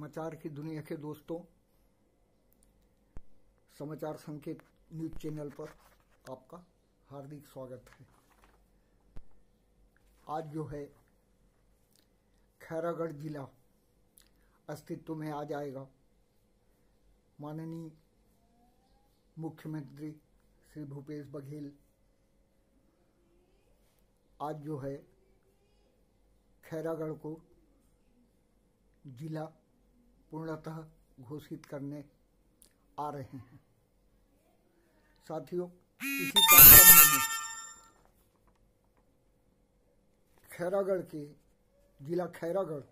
समाचार की दुनिया के दोस्तों, समाचार संकेत न्यूज़ चैनल पर आपका हार्दिक स्वागत है। आज जो है, खैरागढ़ जिला अस्तित्व में आ जाएगा। माननीय मुख्यमंत्री श्री भूपेश बघेल आज जो है, खैरागढ़ को जिला पूर्णतः घोषित करने आ रहे हैं। साथियों, इसी कार्यक्रम में खैरागढ़ के जिला खैरागढ़,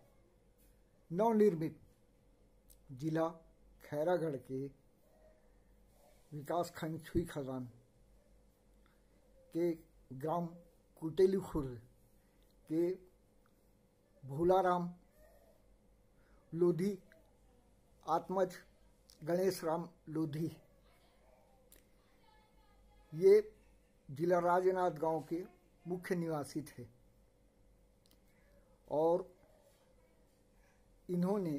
नवनिर्मित जिला खैरागढ़ के विकास खंड छुई खजान के ग्राम कुटेली खुर्द के भूलाराम लोधी आत्मज गणेश राम लोधी। ये जिला राजनाथ गाँव के मुख्य निवासी थे। और इन्होंने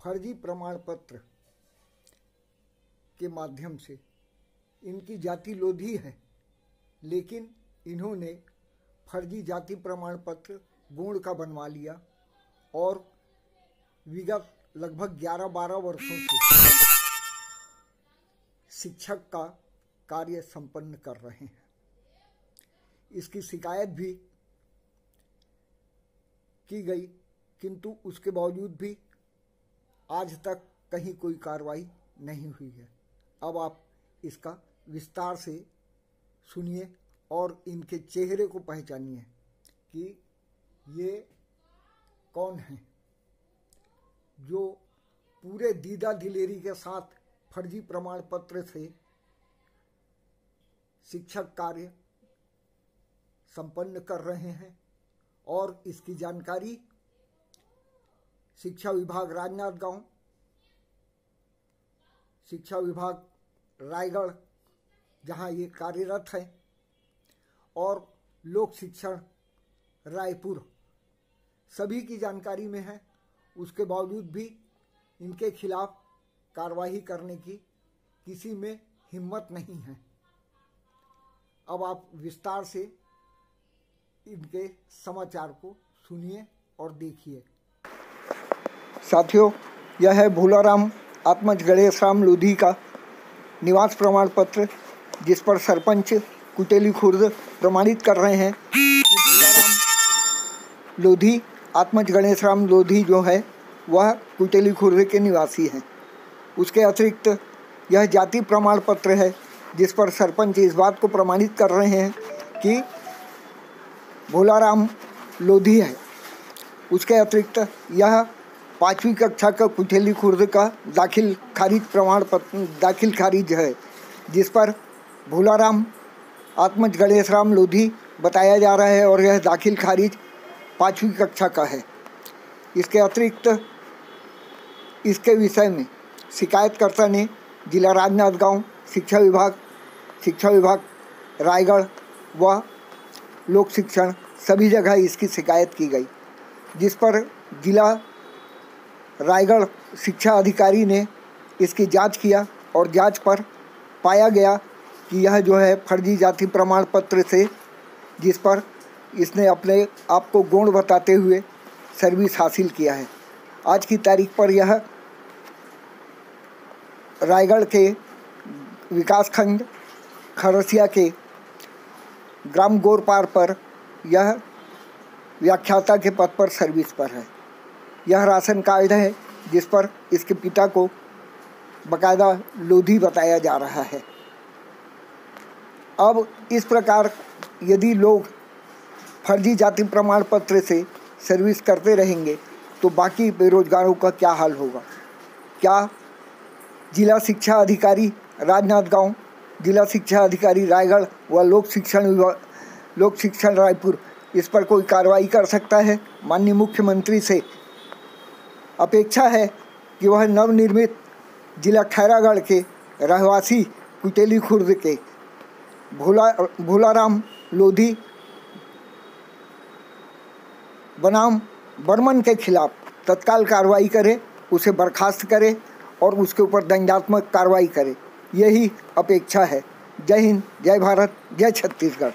फर्जी प्रमाण पत्र के माध्यम से इनकी जाति लोधी है, लेकिन इन्होंने फर्जी जाति प्रमाण पत्र गुण का बनवा लिया और विगत लगभग 11-12 वर्षों से शिक्षक का कार्य संपन्न कर रहे हैं। इसकी शिकायत भी की गई, किंतु उसके बावजूद भी आज तक कहीं कोई कार्रवाई नहीं हुई है। अब आप इसका विस्तार से सुनिए और इनके चेहरे को पहचानिए कि ये कौन हैं। जो पूरे दीदा दिलेरी के साथ फर्जी प्रमाण पत्र से शिक्षक कार्य संपन्न कर रहे हैं और इसकी जानकारी शिक्षा विभाग राजनांदगांव शिक्षा विभाग रायगढ़, जहाँ ये कार्यरत है, और लोक शिक्षण रायपुर। सभी की जानकारी में है उसके बावजूद भी इनके खिलाफ कार्रवाई करने की किसी में हिम्मत नहीं है। अब आप विस्तार से इनके समाचार को सुनिए और देखिए। साथियों, यह है भोलाराम आत्मज गणेश राम लोधी का निवास प्रमाण पत्र, जिस पर सरपंच कुटेली खुर्द प्रमाणित कर रहे हैं लोधी आत्मज गणेश राम लोधी जो है, वह कुटेली खुर्द के निवासी हैं। उसके अतिरिक्त, यह जाति प्रमाण पत्र है, जिस पर सरपंच इस बात को प्रमाणित कर रहे हैं कि भोलाराम लोधी है। उसके अतिरिक्त, यह पाँचवीं कक्षा का कुठेली खुर्द का दाखिल खारिज प्रमाण पत्र दाखिल खारिज है, जिस पर भोलाराम आत्मज गणेश राम लोधी बताया जा रहा है और यह दाखिल खारिज पाँचवीं कक्षा का है। इसके अतिरिक्त इसके विषय में शिकायतकर्ता ने जिला राजनांदगांव शिक्षा विभाग शिक्षा विभाग, रायगढ़ व लोक शिक्षण सभी जगह इसकी शिकायत की गई, जिस पर जिला रायगढ़ शिक्षा अधिकारी ने इसकी जाँच किया और जाँच पर पाया गया कि यह जो है फर्जी जाति प्रमाण पत्र से, जिस पर इसने अपने आप को गुण बताते हुए सर्विस हासिल किया है। आज की तारीख पर यह रायगढ़ के विकासखंड खरसिया के ग्राम गोरपार पर यह व्याख्याता के पद पर सर्विस पर है। यह राशन कार्ड है, जिस पर इसके पिता को बकायदा लोधी बताया जा रहा है। अब इस प्रकार यदि लोग फर्जी जाति प्रमाण पत्र से सर्विस करते रहेंगे तो बाकी बेरोजगारों का क्या हाल होगा? क्या जिला शिक्षा अधिकारी राजनांदगांव जिला शिक्षा अधिकारी रायगढ़ व लोक शिक्षण विभाग लोक शिक्षण रायपुर, इस पर कोई कार्रवाई कर सकता है? माननीय मुख्यमंत्री से अपेक्षा है कि वह नवनिर्मित जिला खैरागढ़ के रहवासी कुटेली खुर्द के भोला, भोलाराम लोधी बनाम बर्मन के खिलाफ तत्काल कार्रवाई करे, उसे बर्खास्त करे और उसके ऊपर दंडात्मक कार्रवाई करे। यही अपेक्षा है। जय हिंद, जय भारत, जय छत्तीसगढ़।